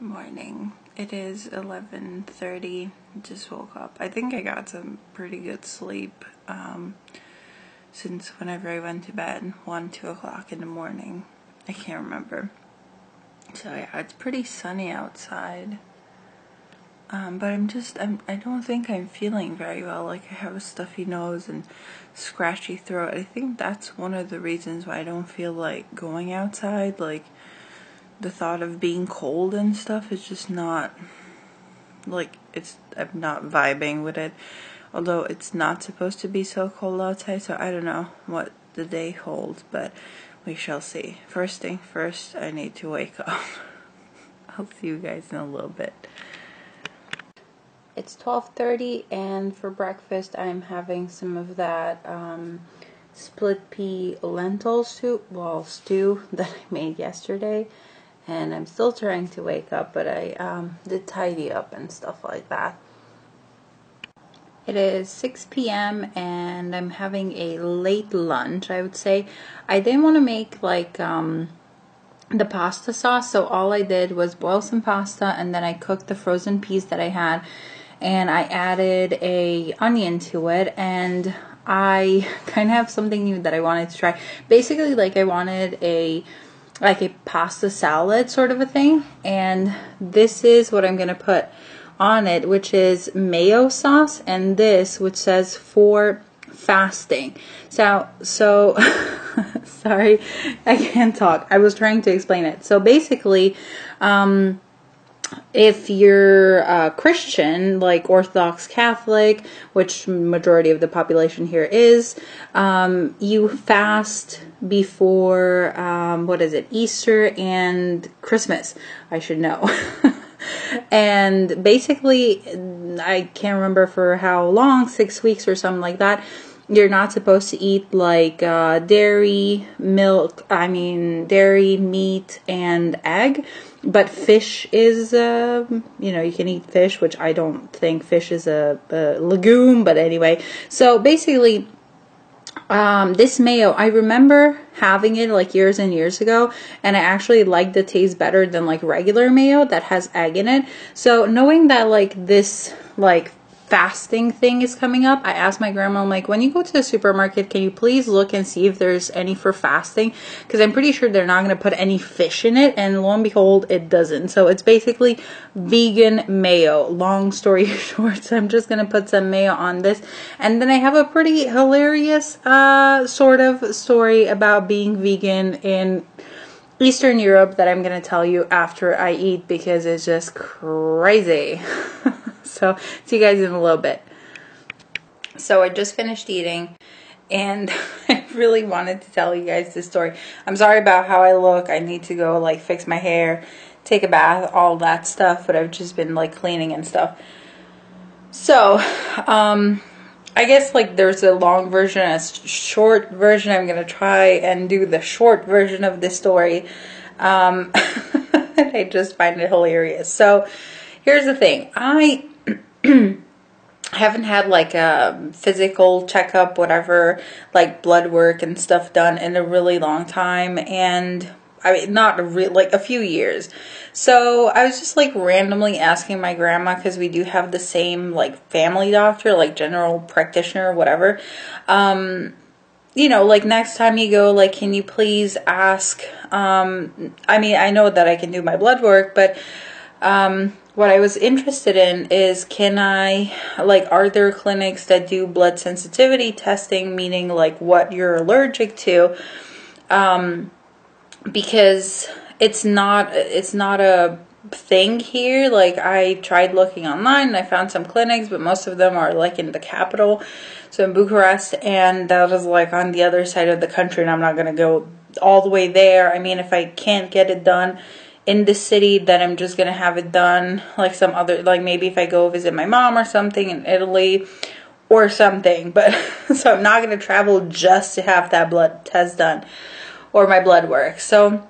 morning. It is 11:30. Just woke up. I think I got some pretty good sleep um, since whenever I went to bed, one, two o'clock in the morning. I can't remember. So yeah, it's pretty sunny outside. Um, but I'm just I'm I don't think I'm feeling very well. Like I have a stuffy nose and scratchy throat. I think that's one of the reasons why I don't feel like going outside. Like the thought of being cold and stuff is just not like it's I'm not vibing with it. Although it's not supposed to be so cold outside, so I don't know what the day holds, but we shall see. First thing first, I need to wake up. I'll see you guys in a little bit. It's 12:30 and for breakfast I'm having some of that um, split pea lentil soup, well stew that I made yesterday and I'm still trying to wake up, but I um, did tidy up and stuff like that. It is 6 p.m. and I'm having a late lunch, I would say. I didn't want to make like um, the pasta sauce, so all I did was boil some pasta and then I cooked the frozen peas that I had and I added a onion to it and I kind of have something new that I wanted to try. Basically, like I wanted a like a pasta salad sort of a thing. And this is what I'm going to put on it, which is mayo sauce, and this, which says for fasting. So, so, sorry, I can't talk. I was trying to explain it. So basically, um, if you're a Christian, like Orthodox Catholic, which majority of the population here is, um, you fast before um, what is it, Easter and Christmas? I should know. and basically, I can't remember for how long, six weeks or something like that. You're not supposed to eat like uh, dairy, milk, I mean, dairy, meat, and egg but fish is uh, you know you can eat fish which i don't think fish is a, a legume but anyway. So basically um, this mayo i remember having it like years and years ago and i actually like the taste better than like regular mayo that has egg in it. So knowing that like this like fasting thing is coming up, I asked my grandma, I'm like, when you go to the supermarket, can you please look and see if there's any for fasting? Because I'm pretty sure they're not going to put any fish in it. And lo and behold, it doesn't. So it's basically vegan mayo. Long story short, so I'm just going to put some mayo on this. And then I have a pretty hilarious uh, sort of story about being vegan in Eastern Europe that I'm going to tell you after I eat because it's just crazy. So, see you guys in a little bit. So, I just finished eating and I really wanted to tell you guys this story. I'm sorry about how I look. I need to go like fix my hair, take a bath, all that stuff, but I've just been like cleaning and stuff. So, um I guess like there's a long version, a short version. I'm gonna try and do the short version of this story. Um, I just find it hilarious. So here's the thing. I haven't had like a physical checkup, whatever, like blood work and stuff done in a really long time. And I mean, not a like a few years. So I was just like randomly asking my grandma because we do have the same like family doctor, like general practitioner, whatever. Um, you know, like next time you go, like, can you please ask? Um, I mean, I know that I can do my blood work, but um, what I was interested in is can I, like, are there clinics that do blood sensitivity testing, meaning like what you're allergic to? Um, because it's not, it's not a thing here. Like, I tried looking online and I found some clinics, but most of them are like in the capital, so in Bucharest, and that is like on the other side of the country, and I'm not gonna go all the way there. I mean, if I can't get it done, in the city then I'm just gonna have it done like some other like maybe if I go visit my mom or something in Italy or something but so I'm not gonna travel just to have that blood test done or my blood work. So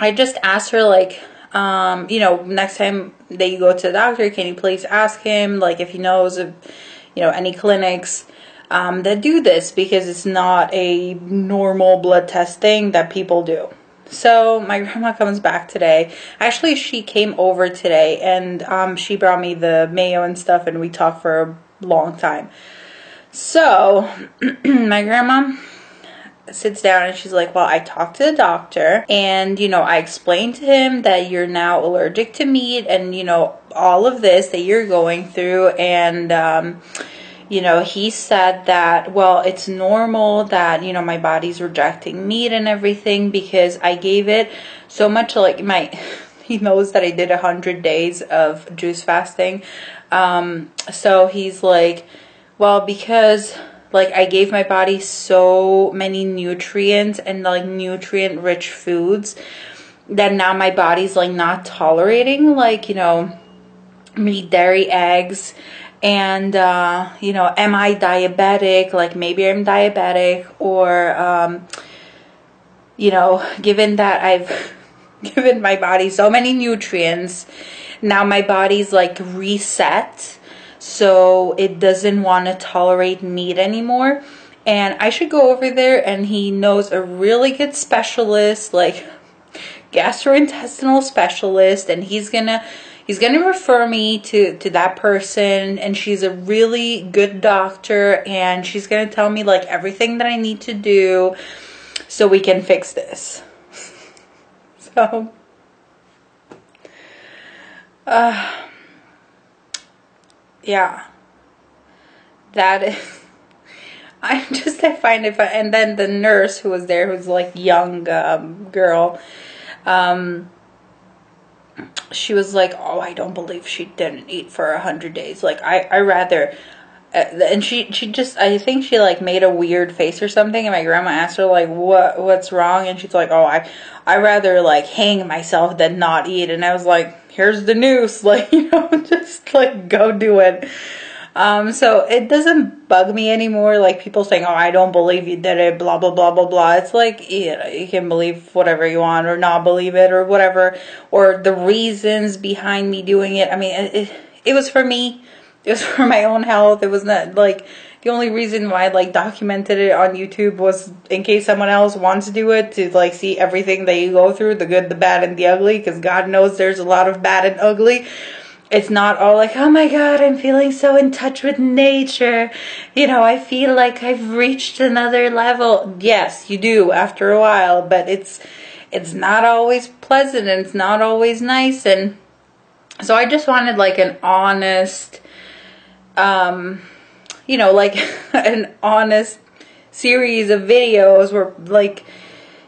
I just asked her like um, you know next time that you go to the doctor can you please ask him like if he knows of you know any clinics um, that do this because it's not a normal blood test thing that people do So my grandma comes back today. Actually, she came over today and um, she brought me the mayo and stuff, and we talked for a long time. So my grandma sits down and she's like, Well, I talked to the doctor and, you know, I explained to him that you're now allergic to meat and, you know, all of this that you're going through. And, um, you know, he said that, well, it's normal that, you know, my body's rejecting meat and everything because I gave it so much, like, my, he knows that I did a 100 days of juice fasting. Um, so he's like, well, because, like, I gave my body so many nutrients and, like, nutrient rich foods that now my body's, like, not tolerating, like, you know, meat, dairy, eggs, and uh, you know am i diabetic? Like maybe i'm diabetic or um, you know given that i've given my body so many nutrients now my body's like reset so it doesn't want to tolerate meat anymore. And i should go over there and he knows a really good specialist like gastrointestinal specialist and he's gonna he's going to refer me to to that person and she's a really good doctor and she's going to tell me like everything that I need to do so we can fix this. so uh yeah. That is I'm just I find it fun. and then the nurse who was there who's like young um, girl um she was like, "Oh, I don't believe she didn't eat for a hundred days. Like, I, I rather." Uh, and she, she just, I think she like made a weird face or something. And my grandma asked her like, "What, what's wrong?" And she's like, "Oh, I, I rather like hang myself than not eat." And I was like, "Here's the noose, like you know, just like go do it." Um, so it doesn't bug me anymore. Like people saying, "Oh, I don't believe you did it," blah blah blah blah blah. It's like you know, you can believe whatever you want or not believe it or whatever, or the reasons behind me doing it. I mean, it, it, it was for me. It was for my own health. It was not like the only reason why I like documented it on YouTube was in case someone else wants to do it to like see everything that you go through, the good, the bad, and the ugly. Because God knows there's a lot of bad and ugly it's not all like, oh my God, I'm feeling so in touch with nature. You know, I feel like I've reached another level. Yes, you do after a while, but it's, it's not always pleasant and it's not always nice. And so I just wanted like an honest, um, you know, like an honest series of videos where like,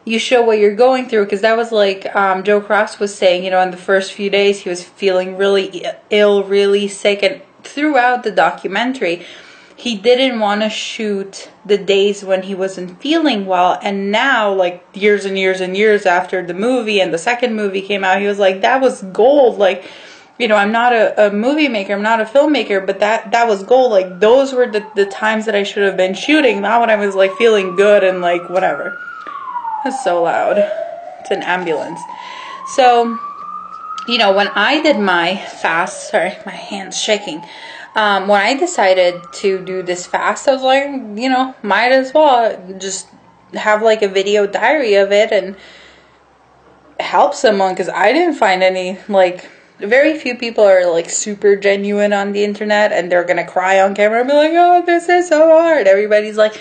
you show what you're going through because that was like um, Joe Cross was saying, you know, in the first few days he was feeling really ill, really sick, and throughout the documentary, he didn't want to shoot the days when he wasn't feeling well. And now, like years and years and years after the movie and the second movie came out, he was like, that was gold. Like, you know, I'm not a, a movie maker, I'm not a filmmaker, but that that was gold. Like those were the, the times that I should have been shooting, not when I was like feeling good and like whatever. That's so loud. It's an ambulance. So, you know, when I did my fast, sorry, my hand's shaking. Um, when I decided to do this fast, I was like, you know, might as well just have like a video diary of it and help someone because I didn't find any like very few people are like super genuine on the internet and they're gonna cry on camera and be like, oh, this is so hard. Everybody's like,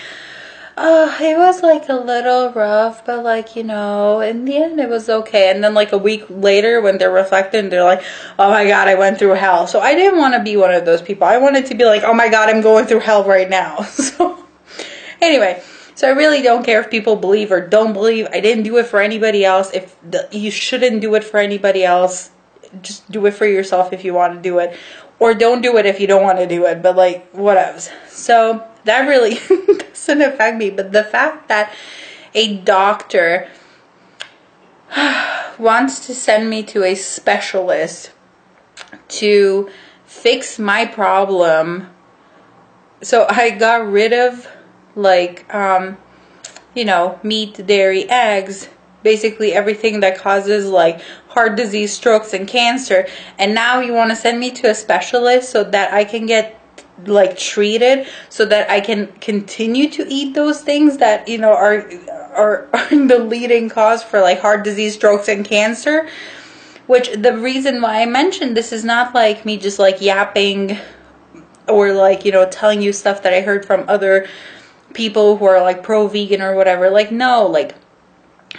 it was like a little rough, but like, you know, in the end it was okay. And then like a week later when they're reflecting, they're like, oh my God, I went through hell. So I didn't want to be one of those people. I wanted to be like, oh my God, I'm going through hell right now. So anyway, so I really don't care if people believe or don't believe. I didn't do it for anybody else. If the, you shouldn't do it for anybody else, just do it for yourself if you want to do it. Or don't do it if you don't want to do it, but like, whatever. So that really doesn't affect me. But the fact that a doctor wants to send me to a specialist to fix my problem. So I got rid of like um you know, meat, dairy, eggs, basically everything that causes like heart disease, strokes and cancer. And now you want to send me to a specialist so that I can get like treated so that I can continue to eat those things that you know are are, are the leading cause for like heart disease, strokes, and cancer. Which the reason why I mentioned this is not like me just like yapping or like you know telling you stuff that I heard from other people who are like pro vegan or whatever. Like no, like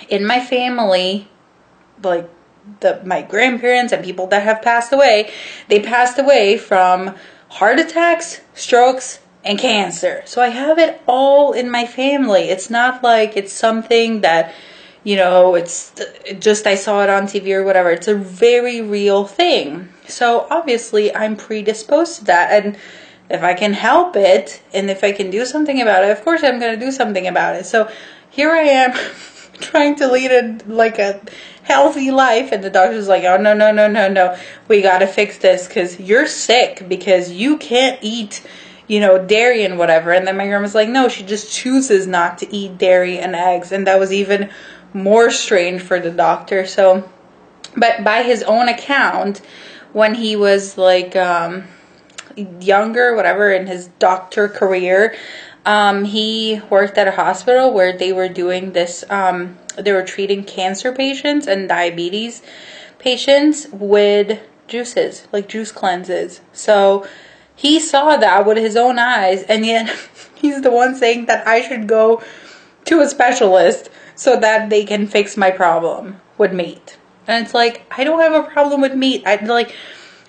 in my family, like the my grandparents and people that have passed away, they passed away from heart attacks, strokes, and cancer. So I have it all in my family. It's not like it's something that, you know, it's just I saw it on TV or whatever. It's a very real thing. So obviously I'm predisposed to that. And if I can help it and if I can do something about it, of course I'm going to do something about it. So here I am trying to lead a like a healthy life. And the doctor's like oh no no no no no. We got to fix this because you're sick because you can't eat you know dairy and whatever. And then my grandma's like no she just chooses not to eat dairy and eggs. And that was even more strange for the doctor. So but by his own account when he was like um younger whatever in his doctor career um, he worked at a hospital where they were doing this, um, they were treating cancer patients and diabetes patients with juices, like juice cleanses. So he saw that with his own eyes, and yet he's the one saying that I should go to a specialist so that they can fix my problem with meat. And it's like, I don't have a problem with meat. I like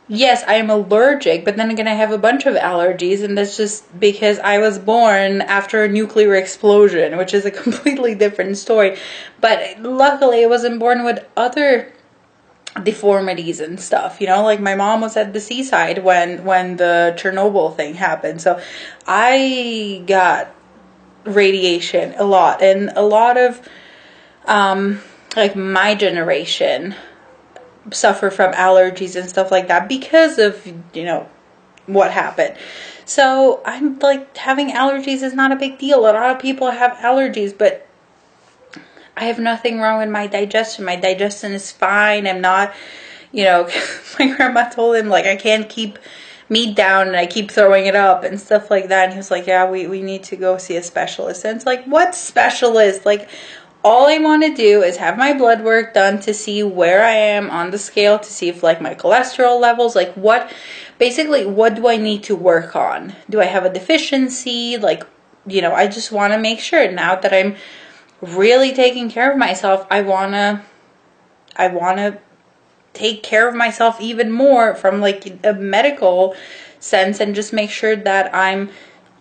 yes, I am allergic, but then again, I have a bunch of allergies, and that's just because I was born after a nuclear explosion, which is a completely different story. But luckily, I wasn't born with other deformities and stuff you know like my mom was at the seaside when when the chernobyl thing happened so i got radiation a lot and a lot of um like my generation suffer from allergies and stuff like that because of you know what happened. So I'm like having allergies is not a big deal. A lot of people have allergies, but I have nothing wrong with my digestion. My digestion is fine. I'm not, you know, my grandma told him like I can't keep meat down and I keep throwing it up and stuff like that. And he was like, Yeah, we, we need to go see a specialist. And it's like, what specialist? Like all I want to do is have my blood work done to see where I am on the scale to see if like my cholesterol levels like what basically what do I need to work on? Do I have a deficiency? Like you know, I just want to make sure now that I'm really taking care of myself, I want to I want to take care of myself even more from like a medical sense and just make sure that I'm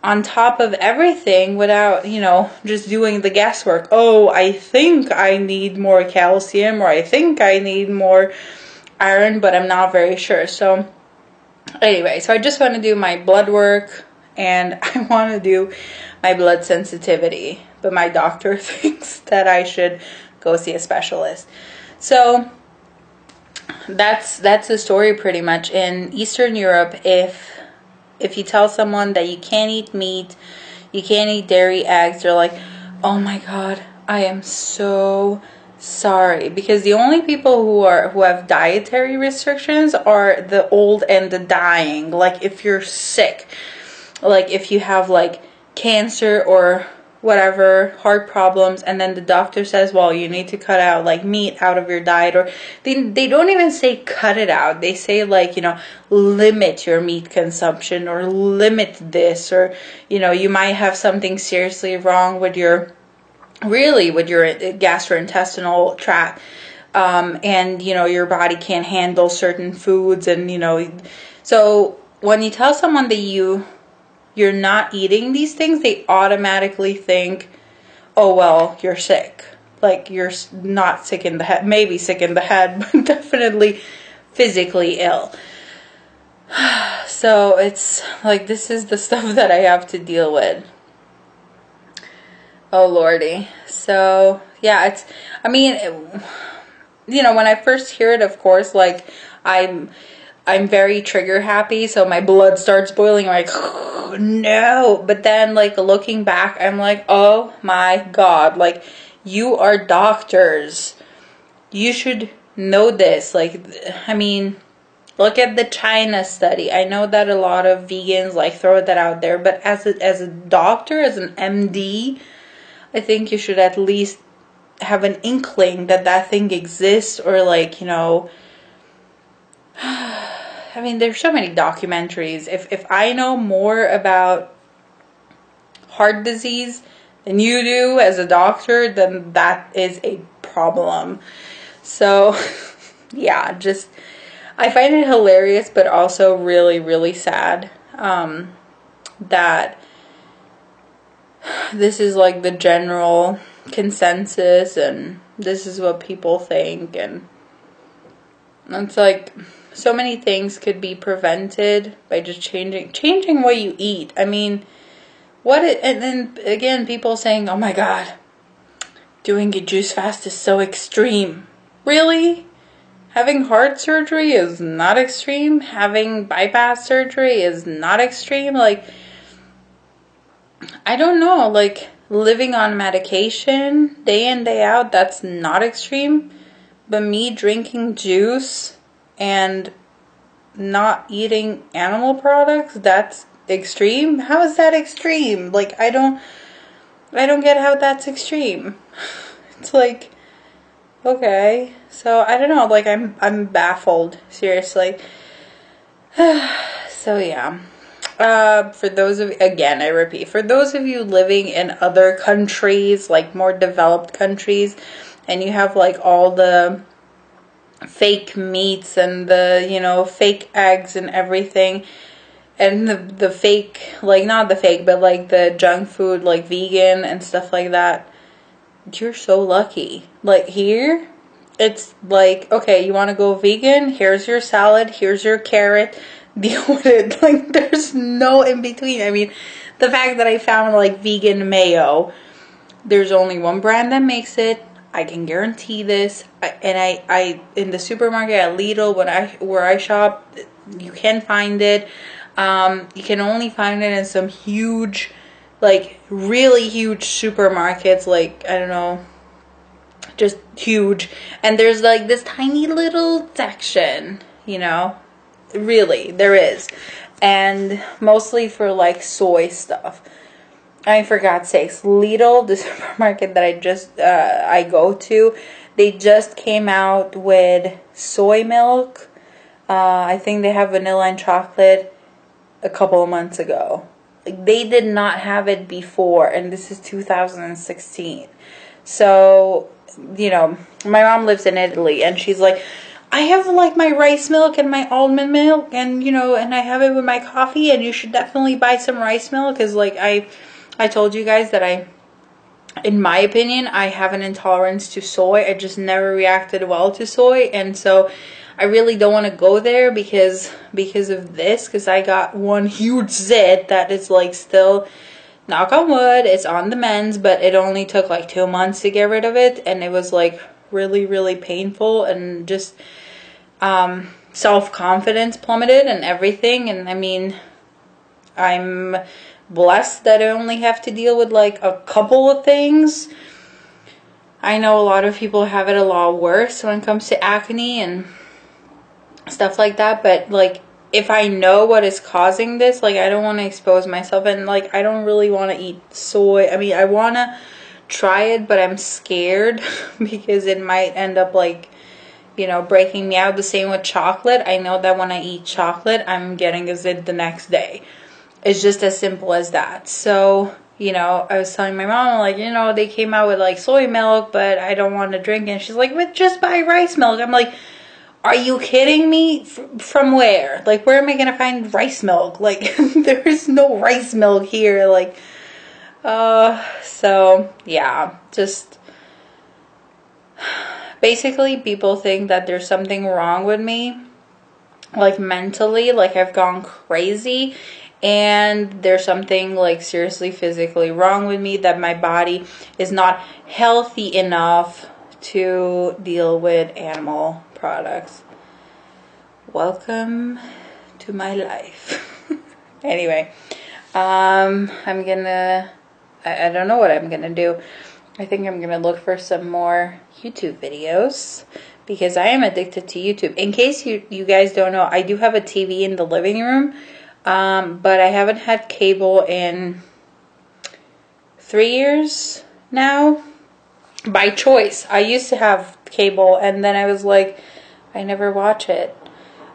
on top of everything without, you know, just doing the guesswork. Oh, I think I need more calcium or I think I need more iron, but I'm not very sure. So, anyway, so I just want to do my blood work and I want to do my blood sensitivity, but my doctor thinks that I should go see a specialist. So, that's that's the story pretty much in Eastern Europe if if you tell someone that you can't eat meat, you can't eat dairy, eggs, they're like, "Oh my god, I am so sorry." Because the only people who are who have dietary restrictions are the old and the dying. Like if you're sick, like if you have like cancer or whatever heart problems and then the doctor says well you need to cut out like meat out of your diet or they, they don't even say cut it out. They say like you know limit your meat consumption or limit this or you know you might have something seriously wrong with your really with your gastrointestinal tract um, and you know your body can't handle certain foods and you know so when you tell someone that you you're not eating these things, they automatically think, oh, well, you're sick. Like, you're not sick in the head, maybe sick in the head, but definitely physically ill. So it's like, this is the stuff that I have to deal with. Oh, lordy. So, yeah, it's, I mean, it, you know, when I first hear it, of course, like, I'm I'm very trigger happy, so my blood starts boiling. I'm like, oh, no. But then, like, looking back, I'm like, oh my god. Like, you are doctors. You should know this. Like, I mean, Look at the China study. I know that a lot of vegans like throw that out there, but as a, as a doctor, as an MD, I think you should at least have an inkling that that thing exists or like, you know, I mean, there's so many documentaries. If if I know more about heart disease than you do as a doctor, then that is a problem. So, yeah, just I find it hilarious, but also really, really sad um, that this is like the general consensus and this is what people think and it's like so many things could be prevented by just changing changing what you eat. I mean, what it, and then again people saying, "Oh my god, doing a juice fast is so extreme." Really? Having heart surgery is not extreme. Having bypass surgery is not extreme. Like I don't know, like living on medication day in day out, that's not extreme. But me drinking juice and not eating animal products, that's extreme. How is that extreme? Like I don't I don't get how that's extreme. It's like okay. So I don't know, like I'm I'm baffled, seriously. so yeah. Uh, for those of again, I repeat, for those of you living in other countries, like more developed countries, and you have like all the fake meats and the you know fake eggs and everything. And the the fake like not the fake but like the junk food like vegan and stuff like that. You're so lucky. Like here it's like okay you want to go vegan? Here's your salad. Here's your carrot. Deal with it. Like there's no in between. I mean the fact that i found like vegan mayo there's only one brand that makes it I can guarantee this. and I, I in the supermarket at Lidl when I where I shop, you can find it. Um, you can only find it in some huge, like really huge supermarkets. Like I don't know, just huge. And there's like this tiny little section, you know. Really, there is, and mostly for like soy stuff. I mean, for God's sakes, Lidl, the supermarket that I just uh, I go to, they just came out with soy milk. Uh, I think they have vanilla and chocolate a couple of months ago. Like they did not have it before, and this is 2016. So, you know, my mom lives in Italy, and she's like, I have like my rice milk and my almond milk, and you know, and I have it with my coffee, and you should definitely buy some rice milk because, like, I I told you guys that I, in my opinion, I have an intolerance to soy. I just never reacted well to soy. And so I really don't want to go there because, because of this, because I got one huge zit that is like still, knock on wood, it's on the mends, but it only took like two months to get rid of it. And it was like really, really painful and just, um, self-confidence plummeted and everything. And I mean, I'm blessed that I only have to deal with like a couple of things. I know a lot of people have it a lot worse when it comes to acne and stuff like that, but like if I know what is causing this, like I don't want to expose myself and like I don't really want to eat soy. I mean, I want to try it, but I'm scared because it might end up like you know, breaking me out. The same with chocolate. I know that when I eat chocolate, I'm getting a zit the next day. It's just as simple as that. So, you know, I was telling my mom, like, you know, they came out with like soy milk, but I don't want to drink it. And she's like, but just buy rice milk. I'm like, are you kidding me? F- from where? Like, where am I going to find rice milk? Like, there is no rice milk here. Like, uh, so yeah, just basically people think that there's something wrong with me like mentally like i've gone crazy and there's something like seriously physically wrong with me that my body is not healthy enough to deal with animal products. Welcome to my life. anyway, um, I'm gonna, I, I don't know what I'm gonna do. I think I'm gonna look for some more YouTube videos because I am addicted to YouTube. In case you, you guys don't know, I do have a TV in the living room, um, but I haven't had cable in three years now by choice. I used to have cable, and then I was like, I never watch it.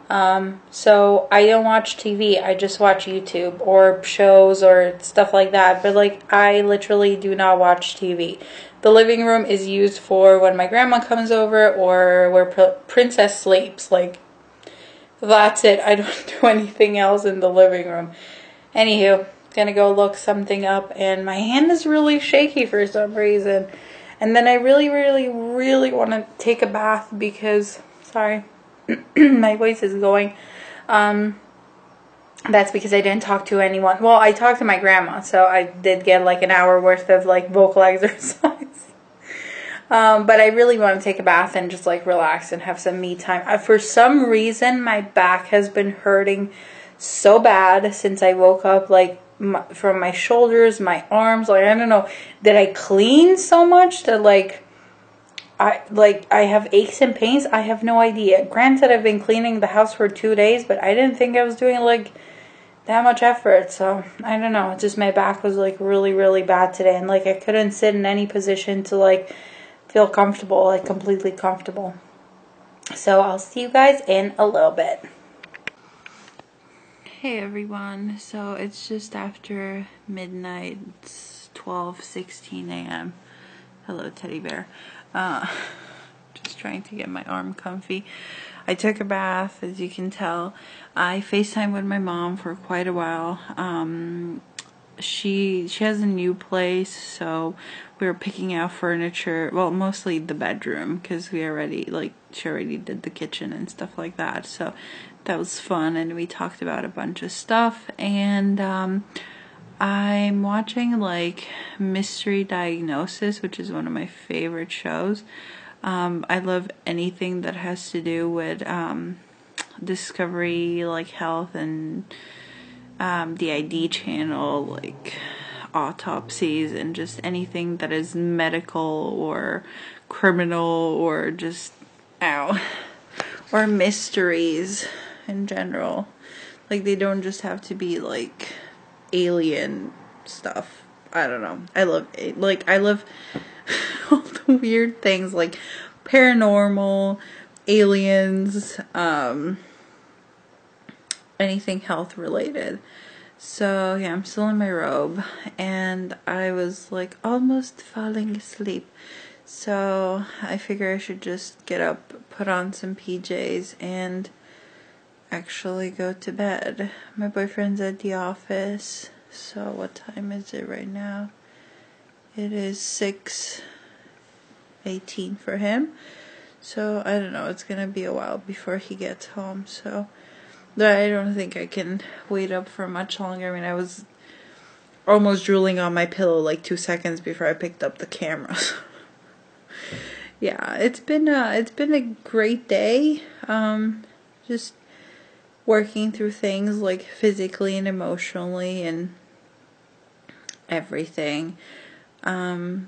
Um, so I don't watch TV. I just watch YouTube or shows or stuff like that. But like, I literally do not watch TV. The living room is used for when my grandma comes over or where Pr- Princess sleeps. Like, that's it. I don't do anything else in the living room. Anywho, gonna go look something up, and my hand is really shaky for some reason. And then I really, really, really want to take a bath because, sorry, my voice is going. Um, that's because I didn't talk to anyone. Well, I talked to my grandma, so I did get like an hour worth of like vocal exercise. Um, but I really want to take a bath and just like relax and have some me time. Uh, for some reason, my back has been hurting so bad since I woke up. Like my, from my shoulders, my arms. Like I don't know, did I clean so much that like I like I have aches and pains? I have no idea. Granted, I've been cleaning the house for two days, but I didn't think I was doing like that much effort. So I don't know. Just my back was like really really bad today, and like I couldn't sit in any position to like feel comfortable, like completely comfortable. So I'll see you guys in a little bit. Hey everyone, so it's just after midnight, it's 12 16 a.m. Hello, teddy bear. Uh, just trying to get my arm comfy. I took a bath, as you can tell. I FaceTime with my mom for quite a while. Um, she she has a new place, so we were picking out furniture. Well, mostly the bedroom because we already like she already did the kitchen and stuff like that. So that was fun, and we talked about a bunch of stuff. And um, I'm watching like Mystery Diagnosis, which is one of my favorite shows. Um, I love anything that has to do with um, Discovery, like health and um, the ID channel, like autopsies and just anything that is medical or criminal or just ow or mysteries in general. Like they don't just have to be like alien stuff. I don't know. I love. Like I love all the weird things like paranormal, aliens, um anything health related. So yeah, I'm still in my robe and I was like almost falling asleep. So I figure I should just get up, put on some PJs and actually go to bed. My boyfriend's at the office. So what time is it right now? It is 6 18 for him. So I don't know, it's gonna be a while before he gets home, so I don't think I can wait up for much longer. I mean, I was almost drooling on my pillow like two seconds before I picked up the camera. yeah, it's been a, it's been a great day. Um, just working through things like physically and emotionally and everything. Um,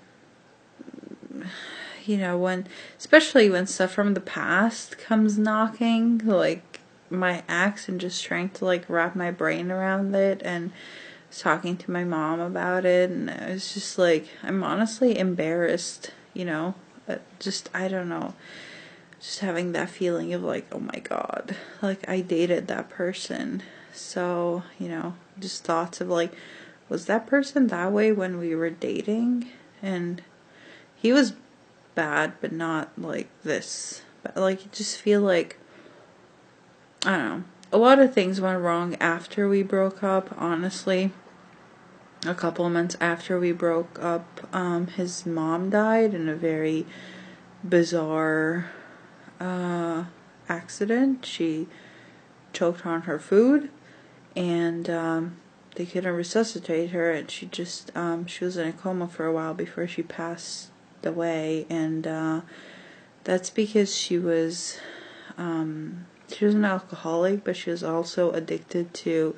you know, when especially when stuff from the past comes knocking, like my ex and just trying to like wrap my brain around it and talking to my mom about it and I was just like I'm honestly embarrassed, you know. Uh, just I don't know. Just having that feeling of like, oh my god, like I dated that person. So, you know, just thoughts of like was that person that way when we were dating? And he was bad, but not like this. But like you just feel like I don't know. A lot of things went wrong after we broke up, honestly. A couple of months after we broke up, um, his mom died in a very bizarre uh, accident. She choked on her food and um, they couldn't resuscitate her and she just um, she was in a coma for a while before she passed away and uh, that's because she was um, she was an alcoholic, but she was also addicted to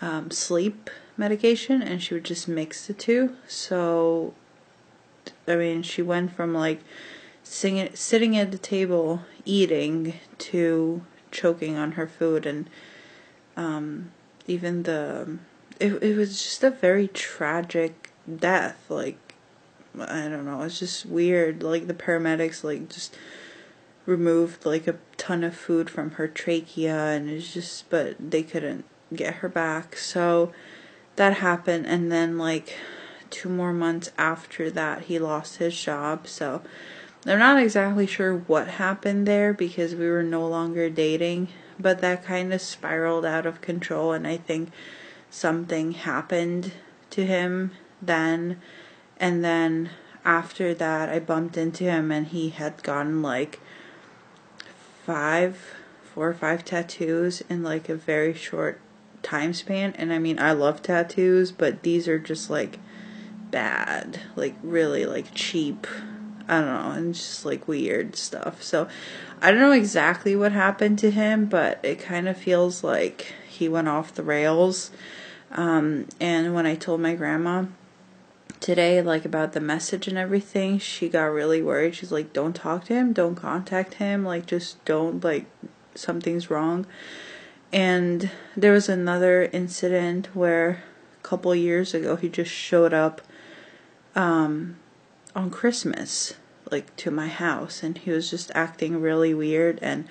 um, sleep medication, and she would just mix the two. So, I mean, she went from like sitting at the table eating to choking on her food and um, even the it, it was just a very tragic death like i don't know it's just weird like the paramedics like just removed like a ton of food from her trachea and it's just but they couldn't get her back. So that happened and then like two more months after that he lost his job. So i'm not exactly sure what happened there because we were no longer dating but that kind of spiraled out of control and i think something happened to him then. And then after that i bumped into him and he had gotten like five four or five tattoos in like a very short time span. And i mean i love tattoos but these are just like bad. Like really like cheap. I don't know. And just like weird stuff. So i don't know exactly what happened to him but it kind of feels like he went off the rails. Um, and when I told my grandma today, like about the message and everything, she got really worried. She's like, don't talk to him, don't contact him, like, just don't, like, something's wrong. And there was another incident where a couple years ago he just showed up um, on Christmas, like to my house, and he was just acting really weird and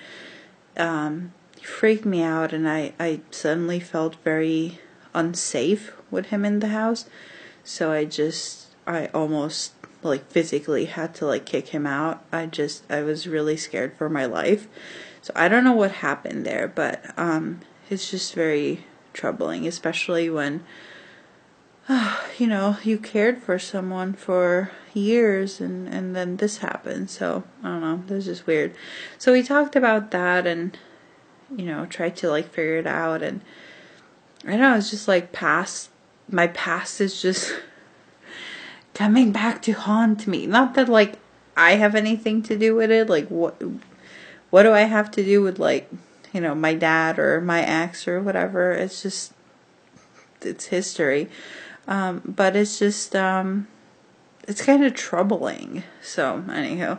um, he freaked me out, and I, I suddenly felt very unsafe with him in the house. So I just, I almost like physically had to like kick him out. I just, I was really scared for my life. So I don't know what happened there, but um, it's just very troubling, especially when, uh, you know, you cared for someone for years and, and then this happened. So I don't know, this is just weird. So we talked about that and, you know, tried to like figure it out and, I don't know, it's just like past, my past is just coming back to haunt me. Not that like I have anything to do with it. Like what, what do I have to do with like, you know, my dad or my ex or whatever. It's just, it's history. Um, but it's just, um, it's kind of troubling. So, anyhow.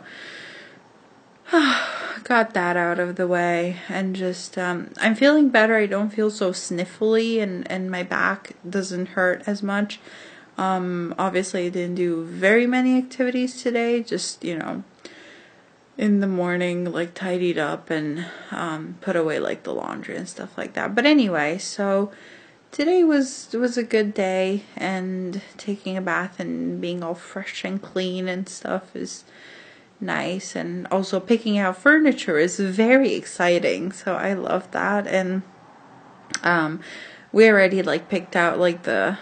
got that out of the way and just um, I'm feeling better. I don't feel so sniffly and and my back doesn't hurt as much. Um, obviously I didn't do very many activities today, just, you know, in the morning like tidied up and um, put away like the laundry and stuff like that. But anyway, so today was was a good day and taking a bath and being all fresh and clean and stuff is nice. And also picking out furniture is very exciting. So i love that. And um we already like picked out like the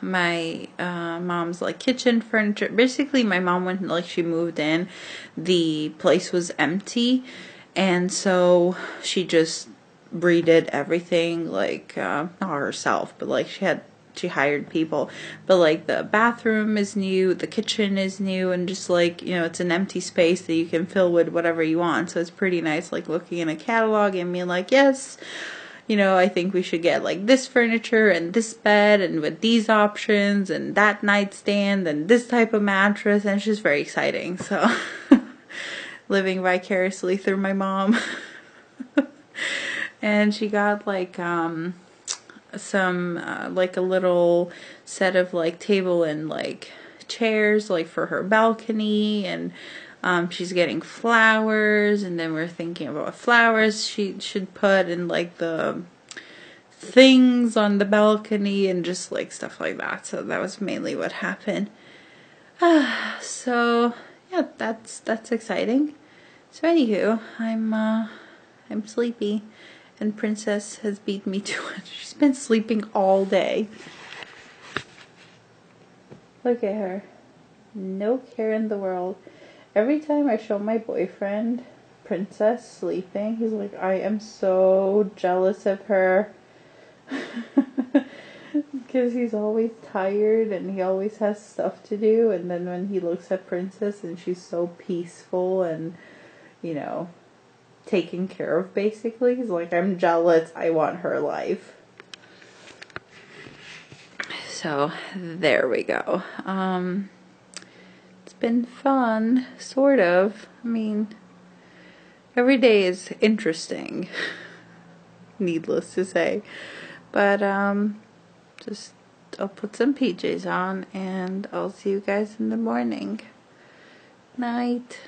my uh, mom's like kitchen furniture. Basically my mom went like she moved in. The place was empty. And so she just redid everything like uh, not herself but like she had she hired people. But like the bathroom is new the kitchen is new and just like you know it's an empty space that you can fill with whatever you want. So it's pretty nice like looking in a catalog and being like yes you know i think we should get like this furniture and this bed and with these options and that nightstand and this type of mattress. And it's just very exciting. So living vicariously through my mom. And she got like um some uh, like a little set of like table and like chairs like for her balcony and um, she's getting flowers and then we're thinking about what flowers she should put in like the things on the balcony and just like stuff like that. So that was mainly what happened. Uh, so yeah that's that's exciting. So anywho i'm uh i'm sleepy and Princess has beat me to it. She's been sleeping all day. Look at her. No care in the world. Every time I show my boyfriend Princess sleeping, he's like, I am so jealous of her. because he's always tired and he always has stuff to do. And then when he looks at Princess and she's so peaceful and, you know, taken care of basically. He's like, I'm jealous, I want her life. So there we go. Um, it's been fun, sort of. I mean, every day is interesting, needless to say. But, um, just, I'll put some PJs on and I'll see you guys in the morning. Night.